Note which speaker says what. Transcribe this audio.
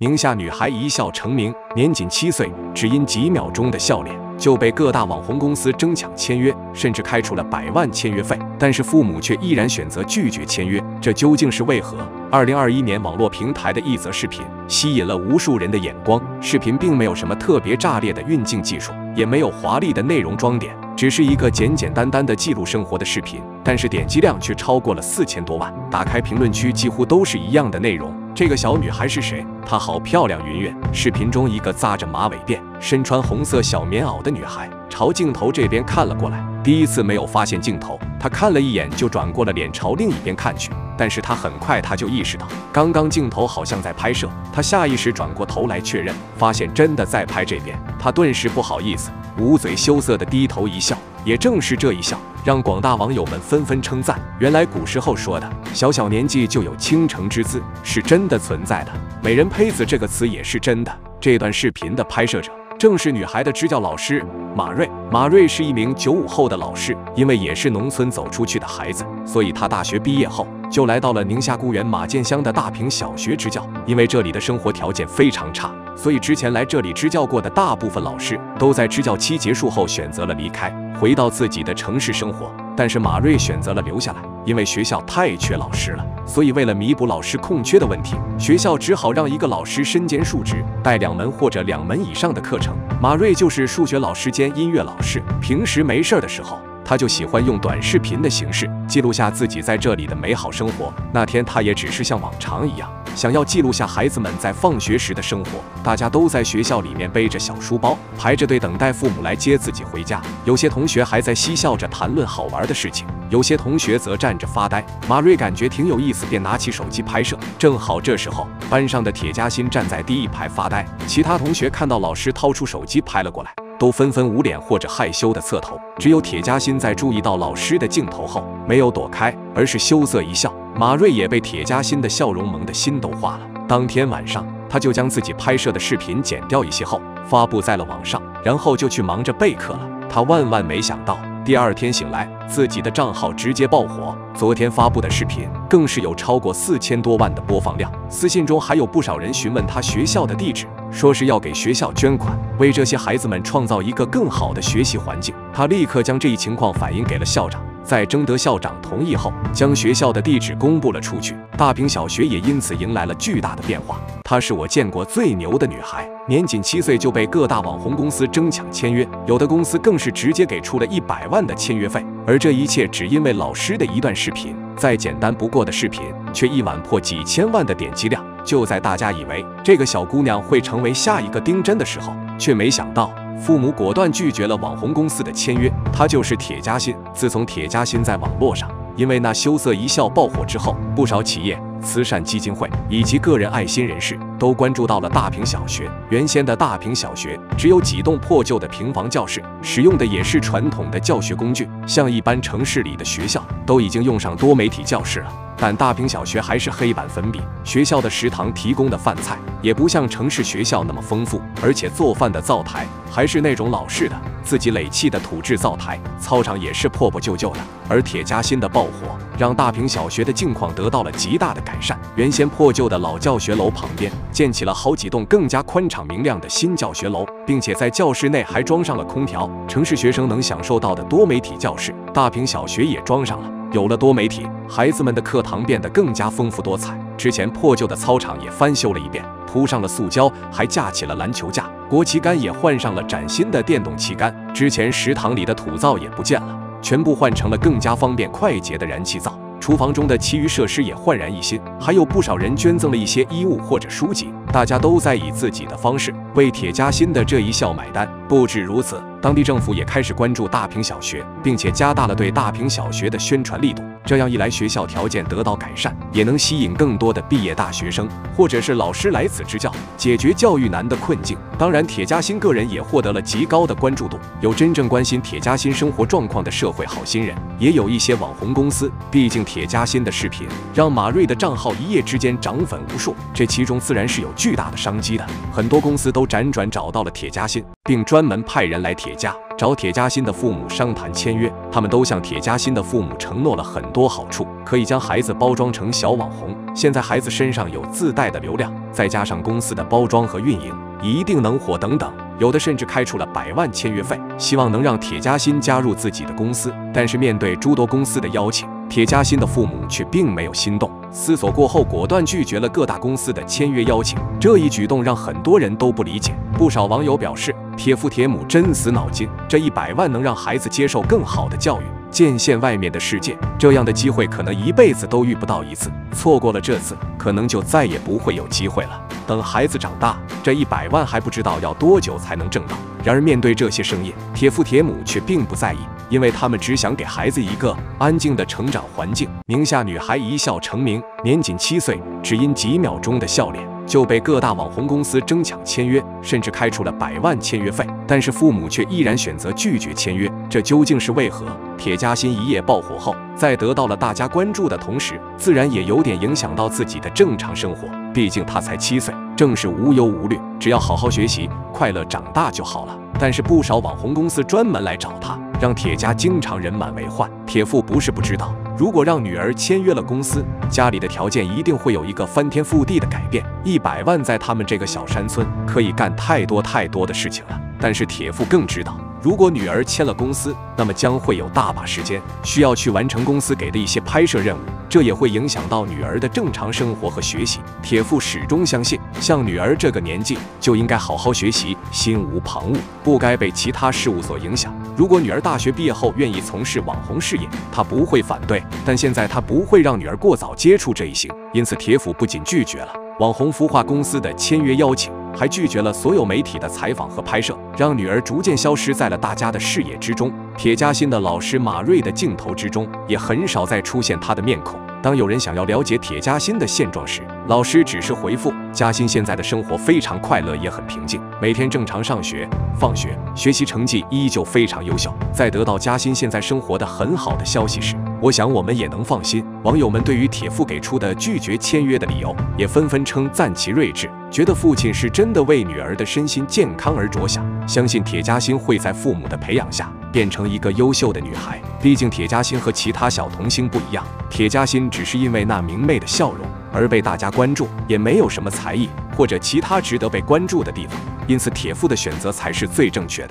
Speaker 1: 宁夏女孩一笑成名，年仅七岁，只因几秒钟的笑脸就被各大网红公司争抢签约，甚至开出了百万签约费。但是父母却依然选择拒绝签约，这究竟是为何？二零二一年，网络平台的一则视频吸引了无数人的眼光。视频并没有什么特别炸裂的运镜技术，也没有华丽的内容装点，只是一个简简单单的记录生活的视频。但是点击量却超过了四千多万，打开评论区几乎都是一样的内容。这个小女孩是谁？她好漂亮！云云。视频中，一个扎着马尾辫、身穿红色小棉袄的女孩朝镜头这边看了过来。第一次没有发现镜头，他看了一眼就转过了脸朝另一边看去。但是他很快，他就意识到刚刚镜头好像在拍摄。他下意识转过头来确认，发现真的在拍这边。他顿时不好意思，捂嘴羞涩的低头一笑。也正是这一笑。让广大网友们纷纷称赞，原来古时候说的“小小年纪就有倾城之姿”是真的存在的，“美人胚子”这个词也是真的。这段视频的拍摄者正是女孩的支教老师马瑞。马瑞是一名九五后的老师，因为也是农村走出去的孩子，所以他大学毕业后就来到了宁夏固原马涧乡的大坪小学支教。因为这里的生活条件非常差，所以之前来这里支教过的大部分老师都在支教期结束后选择了离开。回到自己的城市生活，但是马瑞选择了留下来，因为学校太缺老师了，所以为了弥补老师空缺的问题，学校只好让一个老师身兼数职，带两门或者两门以上的课程。马瑞就是数学老师兼音乐老师，平时没事的时候。他就喜欢用短视频的形式记录下自己在这里的美好生活。那天他也只是像往常一样，想要记录下孩子们在放学时的生活。大家都在学校里面背着小书包，排着队等待父母来接自己回家。有些同学还在嬉笑着谈论好玩的事情，有些同学则站着发呆。马瑞感觉挺有意思，便拿起手机拍摄。正好这时候，班上的铁嘉欣站在第一排发呆，其他同学看到老师掏出手机拍了过来。都纷纷捂脸或者害羞的侧头，只有铁嘉欣在注意到老师的镜头后，没有躲开，而是羞涩一笑。马瑞也被铁嘉欣的笑容萌得心都化了。当天晚上，他就将自己拍摄的视频剪掉一些后，发布在了网上，然后就去忙着备课了。他万万没想到，第二天醒来，自己的账号直接爆火。昨天发布的视频更是有超过四千多万的播放量，私信中还有不少人询问他学校的地址。说是要给学校捐款，为这些孩子们创造一个更好的学习环境。他立刻将这一情况反映给了校长，在征得校长同意后，将学校的地址公布了出去。大坪小学也因此迎来了巨大的变化。她是我见过最牛的女孩，年仅七岁就被各大网红公司争抢签约，有的公司更是直接给出了一百万的签约费。而这一切只因为老师的一段视频，再简单不过的视频，却一晚破几千万的点击量。就在大家以为这个小姑娘会成为下一个丁真的时候，却没想到父母果断拒绝了网红公司的签约。他就是铁嘉欣。自从铁嘉欣在网络上因为那羞涩一笑爆火之后，不少企业。慈善基金会以及个人爱心人士都关注到了大坪小学。原先的大坪小学只有几栋破旧的平房教室，使用的也是传统的教学工具。像一般城市里的学校都已经用上多媒体教室了，但大坪小学还是黑板粉笔。学校的食堂提供的饭菜也不像城市学校那么丰富，而且做饭的灶台还是那种老式的自己垒砌的土制灶台。操场也是破破旧旧的。而铁嘉欣的爆火，让大坪小学的境况得到了极大的改善。原先破旧的老教学楼旁边，建起了好几栋更加宽敞明亮的新教学楼，并且在教室内还装上了空调。城市学生能享受到的多媒体教室，大坪小学也装上了。有了多媒体，孩子们的课堂变得更加丰富多彩。之前破旧的操场也翻修了一遍，铺上了塑胶，还架起了篮球架。国旗杆也换上了崭新的电动旗杆。之前食堂里的土灶也不见了。全部换成了更加方便快捷的燃气灶，厨房中的其余设施也焕然一新，还有不少人捐赠了一些衣物或者书籍，大家都在以自己的方式为铁嘉欣的这一笑买单。不止如此，当地政府也开始关注大坪小学，并且加大了对大坪小学的宣传力度。这样一来，学校条件得到改善，也能吸引更多的毕业大学生或者是老师来此支教，解决教育难的困境。当然，铁嘉欣个人也获得了极高的关注度。有真正关心铁嘉欣生活状况的社会好心人，也有一些网红公司。毕竟，铁嘉欣的视频让马瑞的账号一夜之间涨粉无数，这其中自然是有巨大的商机的。很多公司都辗转找到了铁嘉欣，并专门派人来铁家找铁嘉欣的父母商谈签约。他们都向铁嘉欣的父母承诺了很多好处，可以将孩子包装成小网红。现在孩子身上有自带的流量，再加上公司的包装和运营，一定能火。等等。有的甚至开出了百万签约费，希望能让铁嘉欣加入自己的公司。但是面对诸多公司的邀请，铁嘉欣的父母却并没有心动。思索过后，果断拒绝了各大公司的签约邀请。这一举动让很多人都不理解。不少网友表示，铁父铁母真死脑筋，这一百万能让孩子接受更好的教育，见见外面的世界。这样的机会可能一辈子都遇不到一次，错过了这次，可能就再也不会有机会了。等孩子长大，这一百万还不知道要多久才能挣到。然而，面对这些声音，铁父铁母却并不在意，因为他们只想给孩子一个安静的成长环境。宁夏女孩一笑成名，年仅七岁，只因几秒钟的笑脸。就被各大网红公司争抢签约，甚至开出了百万签约费，但是父母却依然选择拒绝签约，这究竟是为何？铁嘉欣一夜爆火后，在得到了大家关注的同时，自然也有点影响到自己的正常生活。毕竟他才七岁，正是无忧无虑，只要好好学习，快乐长大就好了。但是不少网红公司专门来找他，让铁家经常人满为患。铁父不是不知道。如果让女儿签约了公司，家里的条件一定会有一个翻天覆地的改变。一百万在他们这个小山村可以干太多太多的事情了。但是铁父更知道，如果女儿签了公司，那么将会有大把时间需要去完成公司给的一些拍摄任务，这也会影响到女儿的正常生活和学习。铁父始终相信，像女儿这个年纪就应该好好学习，心无旁骛，不该被其他事物所影响。如果女儿大学毕业后愿意从事网红事业，他不会反对。但现在他不会让女儿过早接触这一行，因此铁父不仅拒绝了网红孵化公司的签约邀请。还拒绝了所有媒体的采访和拍摄，让女儿逐渐消失在了大家的视野之中。铁嘉欣的老师马瑞的镜头之中，也很少再出现他的面孔。当有人想要了解铁嘉欣的现状时，老师只是回复：嘉欣现在的生活非常快乐，也很平静，每天正常上学、放学，学习成绩依旧非常优秀。在得到嘉欣现在生活的很好的消息时，我想我们也能放心。网友们对于铁父给出的拒绝签约的理由，也纷纷称赞其睿智，觉得父亲是真的为女儿的身心健康而着想，相信铁嘉欣会在父母的培养下。变成一个优秀的女孩。毕竟铁嘉欣和其他小童星不一样，铁嘉欣只是因为那明媚的笑容而被大家关注，也没有什么才艺或者其他值得被关注的地方。因此，铁父的选择才是最正确的。